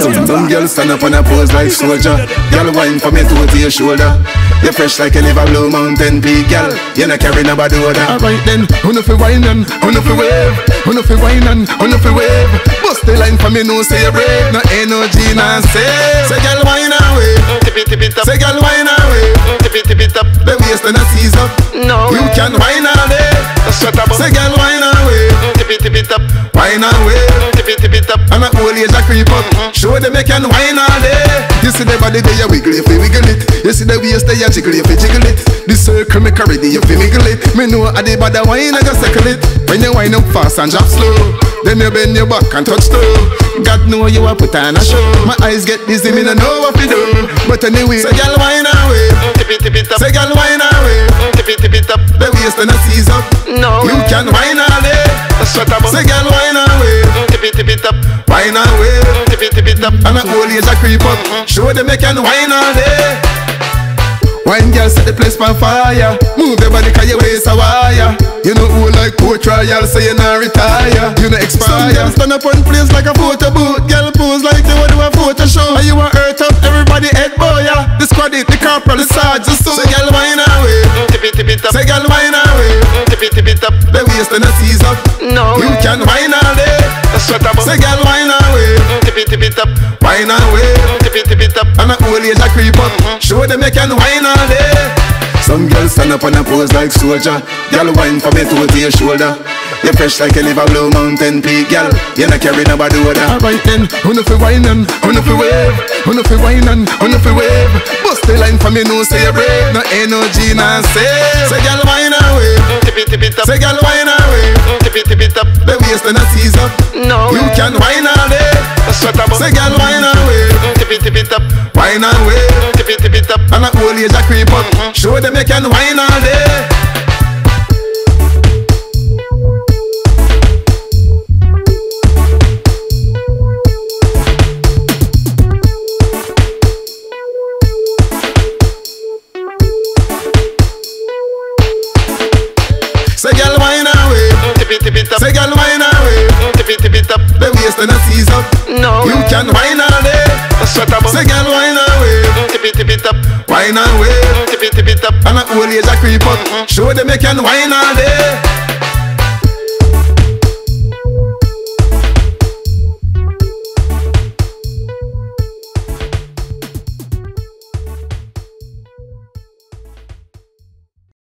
Some, some girls stand up on a pose like soldier. Girl wine from your toe to your shoulder. You fresh like a liver blue mountain peak, girl. You not carry nobody order. Alright then, who fi wine and who fi wave, who fi wine and who fi wave. Bust the line for me, no say you brave, no energy, no say. Say girl wine away, Tip it, tip it up. say girl wine away. Tip it, tip it up. The waist and a seize up. No. You can wine all day. That's what I'm Say girl up. wine away. Tip it, tip it up. And a old age a creep up Show them you can wine all day You see the body there you wiggle if you wiggle it You see the waist there you jiggle if you jiggle it The circle make ready if you wiggle it Me know a the body wine I go circle it When you wine up fast and drop slow Then you bend your back and touch toe God know you a put on a show My eyes get dizzy me no know what to do But anyway Say girl wine away Tip it, tip it up. Say girl wine away Tip it, tip it up. The waist and a seize up No. You can wine all day That's Say girl wine away Tip it, tip it up. Wine away Tip it, tip it up. and a old age a creep up. Mm-hmm. Show them you can wine all day. Wine girl set the place on fire. Move your body cause your waist a wire. You know who like court trial so you not retire. You know expire. Some girls stand up on place like a photo booth. Girl pose like they want do a photo show. And you want earth up? Everybody head boy yeah. The squad it, the corporal, the sergeant so. Say girl wine away Tip it, tip it up. Say girl can wine all day. That's what I'm Say girl wine away Tip it, tip it up. Wine away Tip it, tip it up. and a old age a creep up. Mm-hmm. Show them you can wine all day. Some girls stand up and a pose like soldier. Girl wine from your toe to your shoulder. You fresh like a liver blue mountain peak, girl. You not carry nobody order Alright then, who no fi wine and who no fi wave? Who no fi wine and who no fi wave? Bust the line for me, no say you brave. No energy, nah save Say girl wine away Tip it, tip it up. Say girl Say girl wine away mm-hmm, Tip it, tip it up. Wine away mm-hmm, Tip it, tip it up. and a old age a creep up mm-hmm. Show them you can wine all day Say girl wine away Tip it, tip it up. Say girl wine away Tip it, tip it up. Waist and a seize up No. You can wine all day. That's what I'm Say girl wine away. Mm, tip it, tip it up. Wine away. Mm, tip it, tip it up. and a old age a creep up. Mm-hmm. Show them you can wine all day